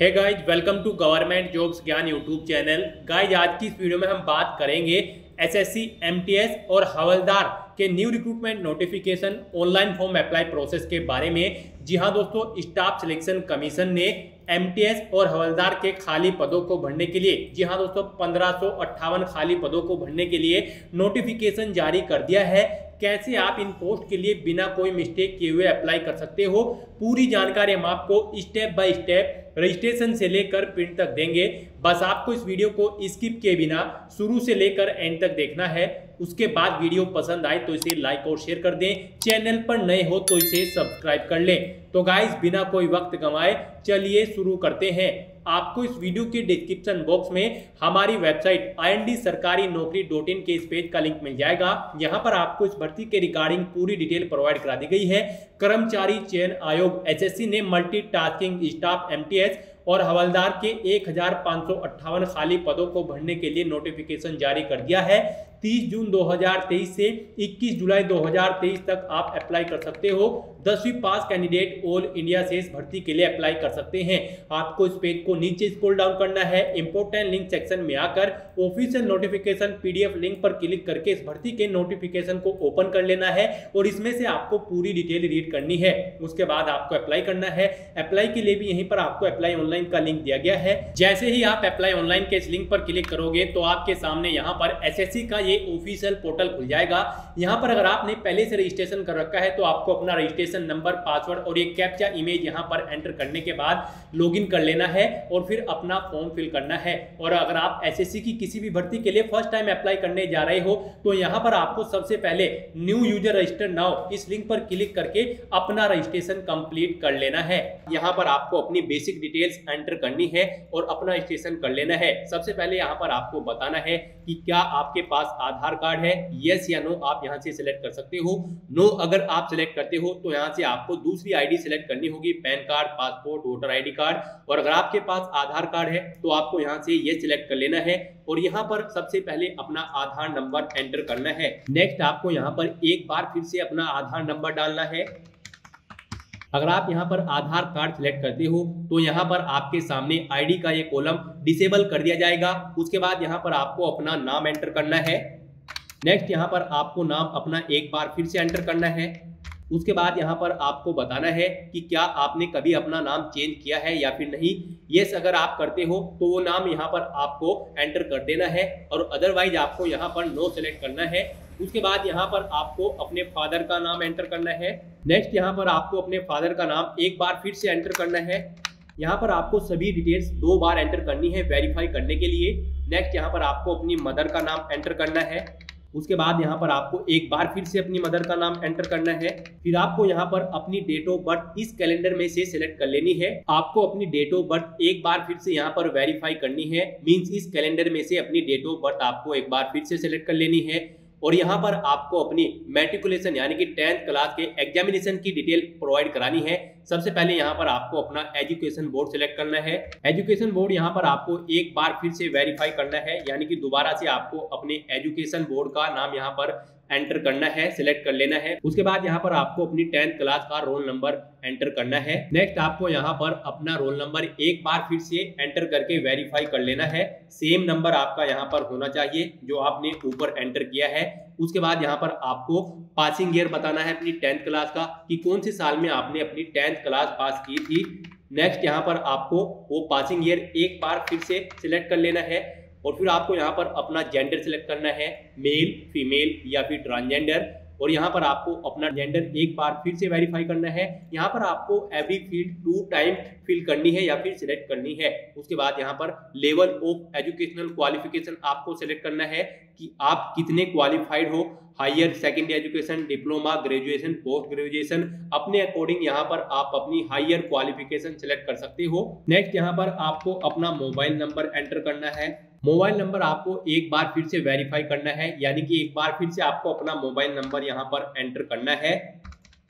है guys welcome to government jobs Gyan YouTube channel guys आज की इस वीडियो में हम बात करेंगे एसएससी एमटीएस और हवलदार के new recruitment notification online form apply process के बारे में। जी हाँ दोस्तों स्टाफ सिलेक्शन कमीशन ने एमटीएस और हवलदार के खाली पदों को भरने के लिए, जी हाँ दोस्तों, पंद्रह खाली पदों को भरने के लिए नोटिफिकेशन जारी कर दिया है। कैसे आप इन पोस्ट के लिए बिना कोई मिस्टेक किए हुए अप्लाई कर सकते हो? पूरी जानकारी हम आपको स्टेप बाय स्टेप रजिस्ट्रेशन से लेकर प्रिंट तक देंगे। बस आपको इस वीडियो को स्किप किए बिना शुरू से लेकर एंड तक देखना है। उसके बाद वीडियो पसंद आए तो इसे लाइक और शेयर कर दें। चैनल पर नए हो तो इसे सब्सक्राइब कर लें। तो गाइस बिना कोई वक्त गंवाए, चलिए शुरू करते हैं। आपको इस वीडियो के डिस्क्रिप्शन बॉक्स में हमारी वेबसाइट आई सरकारी नौकरी डॉट इन के इस पेज का लिंक मिल जाएगा। यहाँ पर आपको इस भर्ती के रिगार्डिंग पूरी डिटेल प्रोवाइड करा दी गई है। कर्मचारी चयन आयोग एसएससी ने मल्टी टास्किंग स्टाफ एमटीएस और हवलदार के एक हज़ार पाँच सौ अट्ठावन खाली पदों को भरने के लिए नोटिफिकेशन जारी कर दिया है। 30 जून 2023 से 21 जुलाई 2023 तक आप अप्लाई कर सकते हो। दसवीं पास कैंडिडेट ऑल इंडिया से इस भर्ती के लिए अप्लाई कर सकते हैं। आपको इस पेज को नीचे स्क्रॉल डाउन करना है। इंपोर्टेंट लिंक सेक्शन में आकर ऑफिशियल नोटिफिकेशन पीडीएफ लिंक पर क्लिक करके इस भर्ती के नोटिफिकेशन को ओपन कर लेना है और इसमें से आपको पूरी डिटेल रीड करनी है। उसके बाद आपको अप्लाई करना है। अप्लाई के लिए भी यहीं पर आपको अप्लाई ऑनलाइन का लिंक दिया गया है। जैसे ही आप अप्लाई ऑनलाइन के इस लिंक पर क्लिक करोगे तो आपके सामने यहाँ पर एसएससी का ये ऑफिशियल पोर्टल खुल जाएगा। यहाँ पर अगर आपने पहले से रजिस्ट्रेशन कर रखा है तो आपको अपना रजिस्ट्रेशन नंबर पासवर्ड और ये कैप्चा इमेज यहाँ पर एंटर करने के बाद लॉगिन कर लेना है और फिर अपना फॉर्म फिल करना है। और अगर आप एसएससी की किसी भी भर्ती के लिए फ़र्स्ट टाइम अप्लाई करने जा रहे हो तो यहाँ पर आपको सबसे पहले न्यू यूज़र रजिस्टर नाउ इस लिंक पर क्लिक करके अपना रजिस्ट्रेशन कंप्लीट कर लेना है। यहाँ पर आपको अपनी बेसिक डिटेल्स एंटर करनी है और अपना रजिस्ट्रेशन कर लेना है। सबसे पहले यहाँ पर आपको बताना है कि क्या आपके पास आधार कार्ड है यस या नो आप यहाँ से सिलेक्ट कर सकते हो। नो अगर आप सिलेक्ट करते हो तो यहाँ से आपको दूसरी आईडी सिलेक्ट करनी होगी, PAN card passport voter ID card. और अगर आपके पास आधार कार्ड है तो आपको यहाँ से ये सिलेक्ट कर लेना है। और यहाँ पर सबसे पहले अपना आधार नंबर एंटर करना है। नेक्स्ट आपको यहाँ पर एक बार फिर से अपना आधार नंबर डालना है। अगर आप यहाँ पर आधार कार्ड सिलेक्ट करते हो तो यहाँ पर आपके सामने आईडी का ये कॉलम डिसेबल कर दिया जाएगा। उसके बाद यहाँ पर आपको अपना नाम एंटर करना है। नेक्स्ट यहाँ पर आपको नाम अपना एक बार फिर से एंटर करना है। उसके बाद यहाँ पर आपको बताना है कि क्या आपने कभी अपना नाम चेंज किया है या फिर नहीं। यस अगर आप करते हो तो वो नाम यहाँ पर आपको एंटर कर देना है और अदरवाइज़ आपको यहाँ पर नो सेलेक्ट करना है। उसके बाद यहाँ पर आपको अपने फादर का नाम एंटर करना है। नेक्स्ट यहाँ पर आपको अपने फादर का नाम एक बार फिर से एंटर करना है। यहाँ पर आपको सभी डिटेल्स दो बार एंटर करनी है वेरीफाई करने के लिए। नेक्स्ट यहाँ पर आपको अपनी मदर का नाम एंटर करना है। उसके बाद यहाँ पर आपको एक बार फिर से अपनी मदर का नाम एंटर करना है। फिर आपको यहाँ पर अपनी डेट ऑफ़ बर्थ इस कैलेंडर में से सिलेक्ट कर लेनी है। आपको अपनी डेट ऑफ़ बर्थ एक बार फिर से यहाँ पर वेरीफाई करनी है। मीन्स इस कैलेंडर में से अपनी डेट ऑफ़ बर्थ आपको एक बार फिर से सिलेक्ट कर लेनी है। और यहाँ पर आपको अपनी मेट्रिकुलेशन यानी कि टेंथ क्लास के एग्जामिनेशन की डिटेल प्रोवाइड करानी है। सबसे पहले यहाँ पर आपको अपना एजुकेशन बोर्ड सेलेक्ट करना है। एजुकेशन बोर्ड यहाँ पर आपको एक बार फिर से वेरीफाई करना है, यानी कि दोबारा से आपको अपने एजुकेशन बोर्ड का नाम यहाँ पर एंटर करना है सिलेक्ट कर लेना है। उसके बाद यहाँ पर आपको अपनी टेंथ क्लास का रोल नंबर एंटर करना है। नेक्स्ट आपको यहाँ पर अपना रोल नंबर एक बार फिर से एंटर करके वेरीफाई कर लेना है। सेम नंबर आपका यहाँ पर होना चाहिए, जो आपने ऊपर एंटर किया है। उसके बाद यहाँ पर आपको पासिंग ईयर बताना है अपनी टेंथ क्लास का, कि कौन से साल में आपने अपनी टेंथ क्लास पास की थी। नेक्स्ट यहाँ पर आपको वो पासिंग ईयर एक बार फिर से सिलेक्ट कर लेना है। और फिर आपको यहाँ पर अपना जेंडर सिलेक्ट करना है मेल फीमेल या फिर ट्रांसजेंडर और यहाँ पर आपको अपना जेंडर एक बार फिर से वेरीफाई करना है। यहाँ पर आपको every field to time fill करनी है या फिर सिलेक्ट करनी है। उसके बाद यहाँ पर लेवल ऑफ़ एजुकेशनल क्वालिफिकेशन आपको सिलेक्ट करना है कि आप कितने क्वालिफाइड हो। Higher secondary education diploma graduation post graduation अपने अकॉर्डिंग यहाँ पर आप अपनी हायर क्वालिफिकेशन सिलेक्ट कर सकते हो। नेक्स्ट यहाँ पर आपको अपना मोबाइल नंबर एंटर करना है। मोबाइल नंबर आपको एक बार फिर से वेरीफाई करना है, यानी कि एक बार फिर से आपको अपना मोबाइल नंबर यहाँ पर एंटर करना है।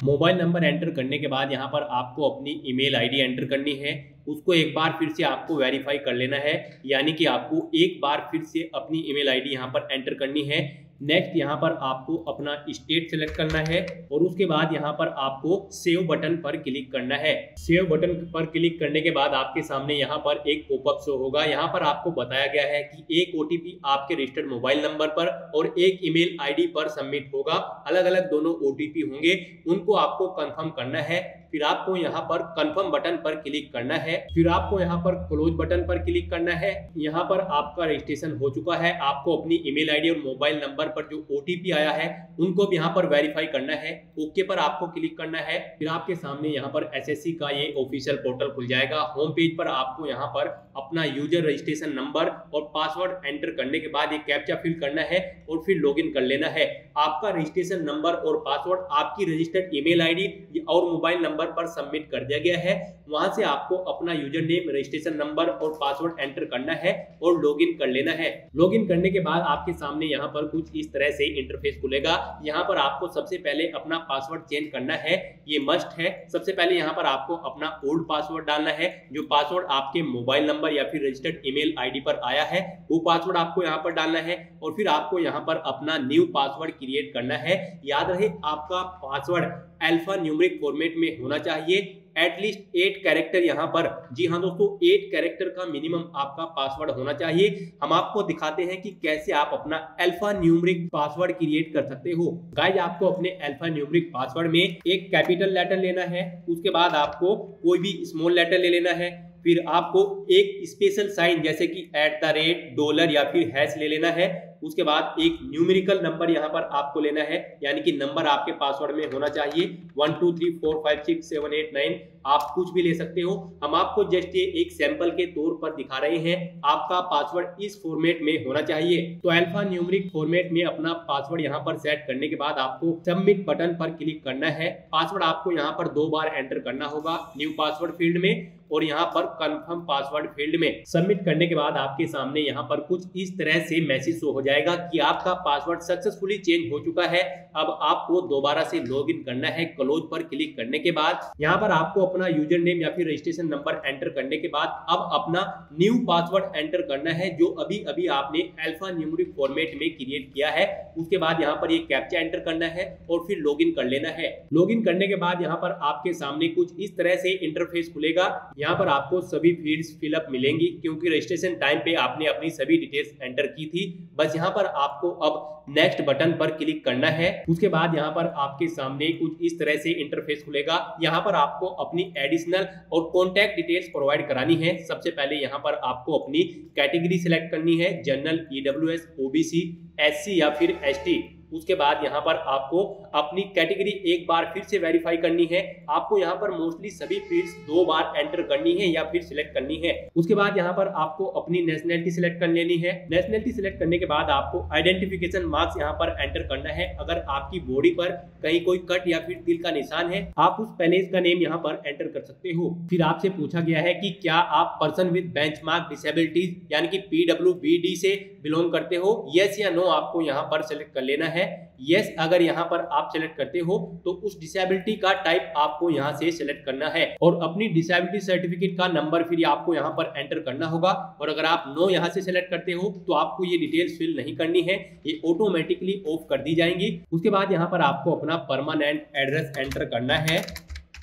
मोबाइल नंबर एंटर करने के बाद यहाँ पर आपको अपनी ईमेल आईडी एंटर करनी है। उसको एक बार फिर से आपको वेरीफाई कर लेना है, यानी कि आपको एक बार फिर से अपनी ईमेल आईडी यहाँ पर एंटर करनी है। नेक्स्ट यहाँ पर आपको अपना स्टेट सेलेक्ट करना है और उसके बाद यहाँ पर आपको सेव बटन पर क्लिक करना है। सेव बटन पर क्लिक करने के बाद आपके सामने यहाँ पर एक पोपअप शो होगा। यहाँ पर आपको बताया गया है कि एक ओटीपी आपके रजिस्टर्ड मोबाइल नंबर पर और एक ईमेल आईडी पर सबमिट होगा। अलग अलग दोनों ओटीपी होंगे। उनको आपको कंफर्म करना है। फिर आपको यहाँ पर कंफर्म बटन पर क्लिक करना है। फिर आपको यहाँ पर क्लोज बटन पर क्लिक करना है। यहाँ पर आपका रजिस्ट्रेशन हो चुका है। आपको अपनी ईमेल आईडी और मोबाइल नंबर पर जो ओटीपी आया है, उनको भी यहाँ पर वेरीफाई करना है। ओके पर आपको क्लिक करना है। फिर आपके सामने यहाँ पर एसएससी का ये ऑफिशियल पोर्टल खुल जाएगा। होम पेज पर आपको यहाँ पर अपना यूज़र रजिस्ट्रेशन नंबर और पासवर्ड एंटर करने के बाद ये कैप्चा फिल करना है और फिर लॉगिन कर लेना है। आपका रजिस्ट्रेशन नंबर और पासवर्ड आपकी रजिस्टर्ड ईमेल आईडी और मोबाइल नंबर पर सबमिट कर दिया गया है। वहाँ से आपको अपना यूज़र नेम रजिस्ट्रेशन नंबर और पासवर्ड एंटर करना है और लॉगिन कर लेना है। लॉगिन करने के बाद आपके सामने यहाँ पर कुछ इस तरह से इंटरफेस खुलेगा। यहाँ पर आपको सबसे पहले अपना पासवर्ड चेंज करना है। ये मस्ट है। सबसे पहले यहाँ पर आपको अपना ओल्ड पासवर्ड डालना है, जो पासवर्ड आपके मोबाइल नंबर या फिर रजिस्टर्ड ईमेल आईडी पर आया है, वो पासवर्ड आपको यहाँ पर डालना है और फिर आपको यहाँ पर अपना न्यू पासवर्ड क्रिएट करना है। याद रहे, आपका पासवर्ड अल्फ़ा न्यूमरिक फॉर्मेट में होना चाहिए। एटलीस्ट एट कैरेक्टर यहाँ पर। जी हाँ दोस्तों एट कैरेक्टर का मिनिमम आपका पासवर्ड होना चाहिए। हम आपको दिखाते हैं कि कैसे आप अपना अल्फ़ा न्यूमरिक पासवर्ड क्रिएट कर सकते हो। गाइज़ आपको अपने अल्फ़ा न्यूमरिक पासवर्ड में एक कैपिटल लेटर लेना है। उसके बाद आपको कोई भी स्मॉल लेटर ले लेना है। फिर आपको एक स्पेशल साइन जैसे कि एट द रेट डॉलर या फिर हैश ले लेना है। उसके बाद एक न्यूमेरिकल नंबर यहाँ पर आपको लेना है, यानी कि नंबर आपके पासवर्ड में होना चाहिए। One two three four five six seven eight nine आप कुछ भी ले सकते हो। हम आपको जस्ट ये एक सैंपल के तौर पर दिखा रहे हैं। आपका पासवर्ड इस फॉर्मेट में होना चाहिए। तो अल्फ़ा न्यूमरिक फॉर्मेट में अपना पासवर्ड यहाँ पर सेट करने के बाद आपको सबमिट बटन पर क्लिक करना है। पासवर्ड आपको यहाँ पर दो बार एंटर करना होगा। न्यू पासवर्ड फ़ील्ड में और यहाँ पर कंफर्म पासवर्ड फ़ील्ड में सबमिट करने के बाद आपके सामने यहाँ पर कुछ इस तरह से मैसेज शो हो जाएगा कि आपका पासवर्ड सक्सेसफुली चेंज हो चुका है। अब आपको दोबारा से लॉगिन करना है क्लोज पर क्लिक करने के बाद। यहाँ पर आपको अपना यूज़र नेम या फिर रजिस्ट्रेशन नंबर एंटर करने के बाद अब अपना न्यू पासवर्ड एंटर करना है, जो अभी अभी आपने अल्फ़ा न्यूमरिक फॉर्मेट में क्रिएट किया है। उसके बाद यहाँ पर ये कैप्चा एंटर करना है और फिर लॉगिन कर लेना है। लॉगिन करने के बाद यहाँ पर आपके सामने कुछ इस तरह से इंटरफेस खुलेगा यहाँ पर आपको सभी फील्ड्स फिलअप मिलेंगी, क्योंकि रजिस्ट्रेशन टाइम पे आपने अपनी सभी डिटेल्स एंटर की थी। बस यहाँ पर आपको अब नेक्स्ट बटन पर क्लिक करना है। उसके बाद यहाँ पर आपके सामने कुछ इस तरह से इंटरफेस खुलेगा। यहाँ पर आपको अपनी एडिशनल और कॉन्टैक्ट डिटेल्स प्रोवाइड करानी है। सबसे पहले यहाँ पर आपको अपनी कैटेगरी सिलेक्ट करनी है। जनरल ईडब्ल्यू एस या फिर एसटी उसके बाद यहाँ पर आपको अपनी कैटेगरी एक बार फिर से वेरीफाई करनी है। आपको यहाँ पर मोस्टली सभी फ़ील्ड दो बार एंटर करनी है या फिर सिलेक्ट करनी है। उसके बाद यहाँ पर आपको अपनी नेशनलिटी सिलेक्ट कर लेनी है। नेशनलिटी सिलेक्ट करने के बाद आपको आइडेंटिफिकेशन मार्क्स यहाँ पर एंटर करना है। अगर आपकी बॉडी पर कहीं कोई कट या फिर तिल का निशान है, आप उस पैलेस का नेम यहाँ पर एंटर कर सकते हो। फिर आपसे पूछा गया है कि क्या आप पर्सन विद बेंच डिसेबिलिटीज यानी कि पीडब्ल्यू से बिलोंग करते हो? यस या नो आपको यहाँ पर सिलेक्ट कर लेना है। यस अगर यहाँ पर आप सिलेक्ट करते हो तो उस डिसेबिलिटी का टाइप आपको यहाँ से सिलेक्ट करना है। और अपनी डिसेबिलिटी सर्टिफिकेट का नंबर फिर आपको यहाँ पर एंटर करना होगा। और अगर आप नो यहाँ से सिलेक्ट करते हो तो आपको ये डिटेल्स फिल नहीं करनी है। ये ऑटोमेटिकली ऑफ़ कर दी जाएँगी। उसके बाद यहाँ पर आपको अपना परमानेंट एड्रेस एंटर करना है।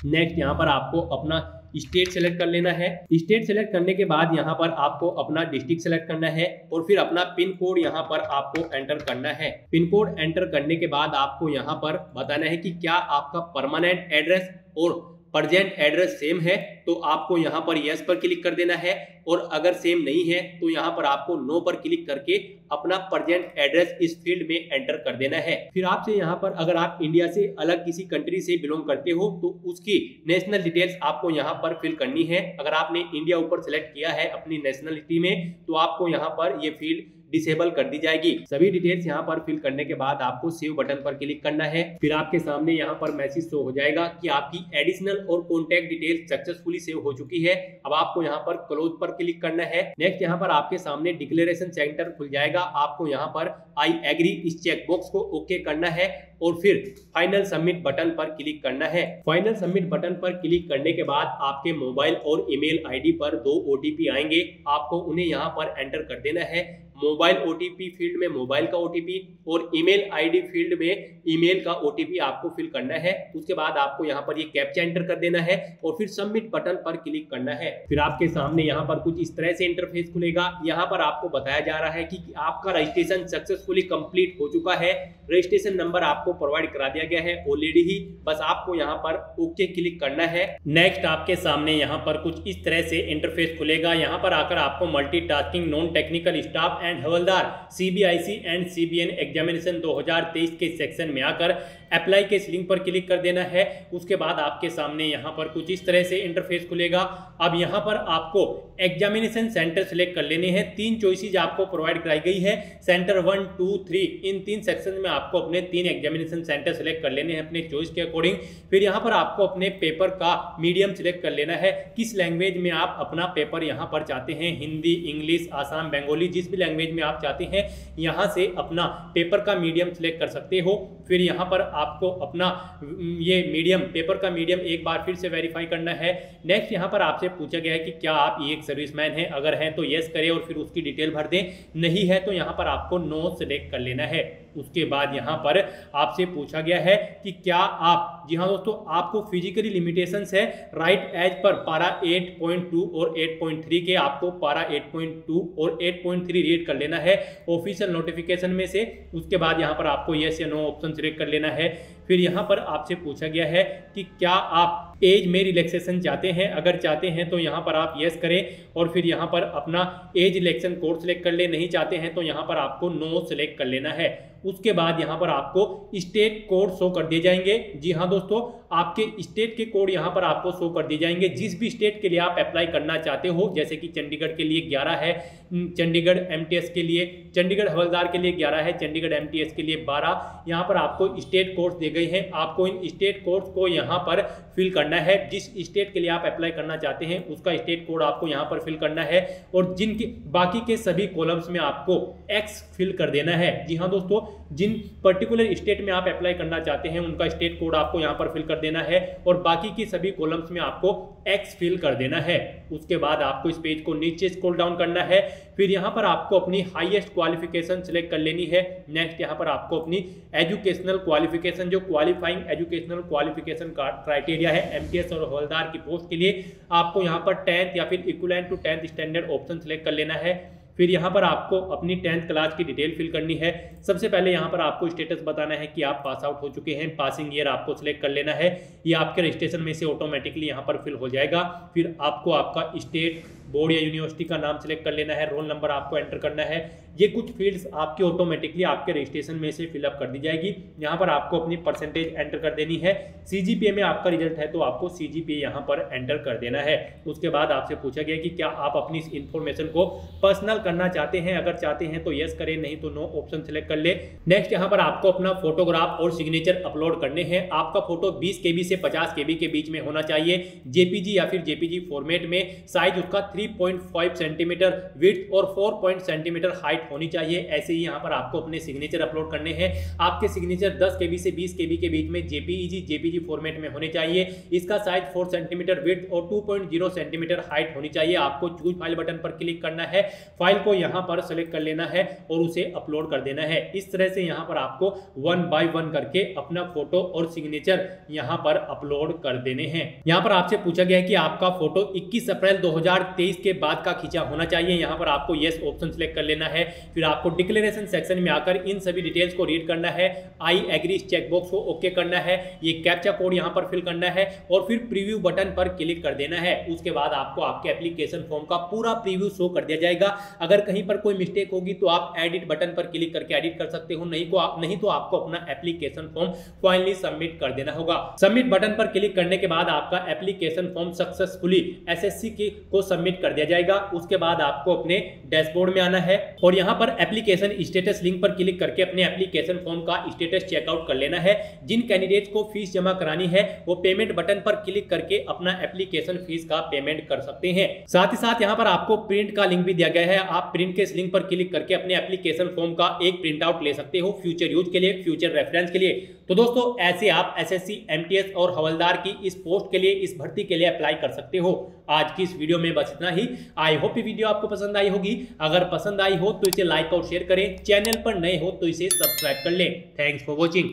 नेक्स्ट यहाँ पर आपको अपना स्टेट सेलेक्ट कर लेना है। स्टेट सेलेक्ट करने के बाद यहाँ पर आपको अपना डिस्ट्रिक्ट सेलेक्ट करना है और फिर अपना पिन कोड यहाँ पर आपको एंटर करना है। पिन कोड एंटर करने के बाद आपको यहाँ पर बताना है कि क्या आपका परमानेंट एड्रेस और प्रजेंट एड्रेस सेम है तो आपको यहाँ पर यस पर क्लिक कर देना है और अगर सेम नहीं है तो यहाँ पर आपको नो पर क्लिक करके अपना प्रजेंट एड्रेस इस फ़ील्ड में एंटर कर देना है। फिर आपसे यहाँ पर अगर आप इंडिया से अलग किसी कंट्री से बिलोंग करते हो तो उसकी नेशनल डिटेल्स आपको यहाँ पर फिल करनी है। अगर आपने इंडिया ऊपर सेलेक्ट किया है अपनी नेशनलिटी में तो आपको यहाँ पर ये फ़ील्ड डिसेबल कर दी जाएगी। सभी डिटेल्स यहाँ पर फिल करने के बाद आपको सेव बटन पर क्लिक करना है। फिर आपके सामने यहाँ पर मैसेज शो हो जाएगा कि आपकी एडिशनल और कॉन्टेक्ट डिटेल सक्सेसफुली सेव हो चुकी है। अब आपको यहाँ पर क्लोज पर क्लिक करना है। नेक्स्ट यहाँ पर आपके सामने डिक्लेरेशन सेंटर खुल जाएगा। आपको यहाँ पर आई एग्री इस चेक बॉक्स को ओके करना है और फिर फाइनल सबमिट बटन पर क्लिक करना है। फाइनल सबमिट बटन पर क्लिक करने के बाद आपके मोबाइल और ईमेल आईडी पर दो ओटीपी आएँगे। आपको उन्हें यहाँ पर एंटर कर देना है। मोबाइल ओटीपी फ़ील्ड में मोबाइल का ओटीपी और ईमेल आईडी फ़ील्ड में ईमेल का ओटीपी आपको फिल करना है। उसके बाद आपको यहाँ पर ये कैप्चा एंटर कर देना है और फिर सबमिट बटन पर क्लिक करना है। फिर आपके सामने यहाँ पर कुछ इस तरह से इंटरफेस खुलेगा। यहाँ पर आपको बताया जा रहा है कि आपका रजिस्ट्रेशन सक्सेसफुली कंप्लीट हो चुका है। रजिस्ट्रेशन नंबर आपको प्रोवाइड करा दिया गया है ऑलरेडी ही। बस आपको यहाँ पर ओके क्लिक करना है। नेक्स्ट आपके सामने यहाँ पर कुछ इस तरह से इंटरफेस खुलेगा। यहाँ पर आकर आपको multitasking non technical staff and havaldar CBIC and CBN examination 2023 के सेक्शन में आकर अप्लाई के इस लिंक पर क्लिक कर देना है। उसके बाद आपके सामने यहाँ पर कुछ इस तरह से इंटरफेस खुलेगा। अब यहाँ पर आपको एग्जामिनेशन सेंटर सेलेक्ट कर लेने हैं। तीन चॉइसेज आपको प्रोवाइड कराई गई है। सेंटर वन टू थ्री इन तीन सेक्शन में आपको अपने तीन एग्जामिनेशन सेंटर सेलेक्ट कर लेने हैं अपने चॉइस के अकॉर्डिंग फिर यहाँ पर आपको अपने पेपर का मीडियम सेलेक्ट कर लेना है। किस लैंग्वेज में आप अपना पेपर यहाँ पर चाहते हैं? हिंदी, इंग्लिश, आसाम, बंगाली, जिस भी लैंग्वेज में आप चाहते हैं, यहाँ से अपना पेपर का मीडियम सेलेक्ट कर सकते हो। फिर यहाँ पर आपको अपना ये मीडियम पेपर का मीडियम एक बार फिर से वेरीफाई करना है। नेक्स्ट यहाँ पर आपसे पूछा गया है कि क्या आप एक सर्विसमैन हैं? अगर हैं तो येस करें और फिर उसकी डिटेल भर दें। नहीं है तो यहाँ पर आपको नो सेलेक्ट कर लेना है। उसके बाद यहाँ पर आपसे पूछा गया है कि क्या आप, जी हाँ दोस्तों, आपको फिजिकली लिमिटेशंस है राइट एज पर पारा 8.2 और 8.3 के आपको पारा 8.2 और 8.3 रीड कर लेना है ऑफिशियल नोटिफिकेशन में से, उसके बाद यहाँ पर आपको यस या नो ऑप्शन सिलेक्ट कर लेना है। फिर यहाँ पर आपसे पूछा गया है कि क्या आप एज में रिलैक्सेशन चाहते हैं? अगर चाहते हैं तो यहाँ पर आप यस करें और फिर यहाँ पर अपना एज रिलैक्सेशन कोड सेलेक्ट कर ले। नहीं चाहते हैं तो यहाँ पर आपको नो सेलेक्ट कर लेना है। उसके बाद यहाँ पर आपको स्टेट कोड शो कर दिए जाएँगे। जी हाँ दोस्तों, आपके स्टेट के कोड यहाँ पर आपको शो कर दिए जाएँगे। जिस भी स्टेट के लिए आप अप्लाई करना चाहते हो, जैसे कि चंडीगढ़ के लिए 11 है चंडीगढ़ एमटीएस के लिए, चंडीगढ़ हवलदार के लिए 11 है, चंडीगढ़ एमटीएस के लिए 12 यहाँ पर आपको स्टेट कोड्स गए हैं। आपको इन स्टेट कोर्ट को यहाँ पर फिल करना है। जिस स्टेट के लिए आप अप्लाई करना चाहते हैं, उसका स्टेट कोड आपको यहाँ पर फिल करना है और जिनके, बाकी के सभी कॉलम्स में आपको एक्स फिल कर देना है। जी हाँ दोस्तों, जिन पर्टिकुलर स्टेट में आप अप्लाई करना चाहते हैं, उनका स्टेट कोड आपको यहाँ पर फिल कर देना है और बाकी की सभी कॉलम्स में आपको एक्स फिल कर देना है। उसके बाद आपको इस पेज को नीचे स्क्रॉल डाउन करना है। फिर यहाँ पर आपको अपनी हाईएस्ट क्वालिफिकेशन सिलेक्ट कर लेनी है। नेक्स्ट यहाँ पर आपको अपनी एजुकेशनल क्वालिफिकेशन जो क्वालिफाइंग एजुकेशनल क्वालिफिकेशन का क्राइटेरिया है एमटीएस और हवलदार की पोस्ट के लिए। आपको यहाँ पर टेंथ या फिर equivalent to tenth standard option select कर लेना है। फिर यहाँ पर आपको अपनी टेंथ क्लास की डिटेल फिल करनी है। सबसे पहले यहाँ पर आपको स्टेटस बताना है कि आप पास आउट हो चुके हैं। पासिंग ईयर आपको सिलेक्ट कर लेना है। ये आपके रजिस्ट्रेशन में से ऑटोमेटिकली यहाँ पर फिल हो जाएगा। फिर आपको आपका स्टेट बोर्ड या यूनिवर्सिटी का नाम सेलेक्ट कर लेना है रोल नंबर आपको एंटर करना है। ये कुछ फील्ड्स आपके ऑटोमेटिकली आपके रजिस्ट्रेशन में से फिलअप कर दी जाएगी। यहाँ पर आपको अपनी परसेंटेज एंटर कर देनी है। सीजीपीए में आपका रिज़ल्ट है तो आपको सी जी यहाँ पर एंटर कर देना है। उसके बाद आपसे पूछा गया कि क्या आप अपनी इस इन्फॉर्मेशन को पर्सनल करना चाहते हैं? अगर चाहते हैं तो यस करें, नहीं तो नो ऑप्शन सेलेक्ट कर ले। नेक्स्ट यहाँ पर आपको अपना फोटोग्राफ और सिग्नेचर अपलोड करने हैं। आपका फ़ोटो 20 के से 50 के के बीच में होना चाहिए। जेपीजी या फिर जेपीजी फॉर्मेट में। साइज़ उसका 3.5 सेंटीमीटर विथ और 4 सेंटीमीटर हाइट होनी चाहिए। ऐसे ही यहाँ पर आपको अपने सिग्नेचर अपलोड करने हैं। आपके सिग्नेचर 10 के से 20 के के बीच में जेपीजी जेपीजी फॉर्मेट में होने चाहिए। इसका साइज़ 4 सेंटीमीटर विथ और 2.0 सेंटीमीटर हाइट होनी चाहिए। आपको चूज़ फ़ाइल बटन पर क्लिक करना है। फ़ाइल को यहाँ पर सेलेक्ट कर लेना है और उसे अपलोड कर देना है। इस तरह से यहाँ पर आपको वन बाय वन करके अपना फ़ोटो और सिग्नेचर यहाँ पर अपलोड कर देने हैं। यहाँ पर आपसे पूछा गया है कि आपका फ़ोटो 21 अप्रैल 2023 के बाद का खींचा होना चाहिए। यहाँ पर आपको यस ऑप्शन सेलेक्ट कर लेना है। फिर आपको डिक्लेरेशन सेक्शन में आकर इन सभी डिटेल्स को रीड करना है। आई एग्री चेकबॉक्स को ओके करना है। ये कैप्चा कोड यहाँ पर फिल करना है और फिर प्रीव्यू बटन पर क्लिक कर देना है। उसके बाद आपको आपके एप्लीकेशन फॉर्म का पूरा प्रीव्यू शो कर दिया जाएगा। अगर कहीं पर कोई मिस्टेक होगी तो आप एडिट बटन पर क्लिक करके एडिट कर सकते हो। नहीं को आप, नहीं तो आपको अपना एप्लीकेशन फॉर्म फाइनली सबमिट कर देना होगा। सबमिट बटन पर क्लिक करने के बाद आपका एप्लीकेशन फॉर्म सक्सेसफुली एसएससी की को सबमिट कर दिया जाएगा। उसके बाद आपको अपने डैशबोर्ड में आना है और यहाँ पर एप्लीकेशन स्टेटस लिंक पर क्लिक करके अपने एप्लीकेशन फॉर्म का स्टेटस चेकआउट कर लेना है। जिन कैंडिडेट को फ़ीस जमा करानी है, वो पेमेंट बटन पर क्लिक करके अपना एप्लीकेशन फ़ीस का पेमेंट कर सकते हैं। साथ ही साथ यहाँ पर आपको प्रिंट का लिंक भी दिया गया है। आप प्रिंट के लिंक पर क्लिक करके अपने एप्लीकेशन फॉर्म का एक प्रिंट आउट ले सकते हो फ्यूचर यूज़ के लिए फ्यूचर रेफरेंस के लिए। तो दोस्तों, ऐसे आप एसएससी एमटीएस और हवलदार की इस पोस्ट के लिए, इस भर्ती के लिए अप्लाई कर सकते हो। आज की इस वीडियो में बस इतना ही। आई होप ये वीडियो आपको पसंद आई होगी। अगर पसंद आई हो तो इसे लाइक और शेयर करें। चैनल पर नए हो तो इसे सब्सक्राइब कर लें। Thanks for watching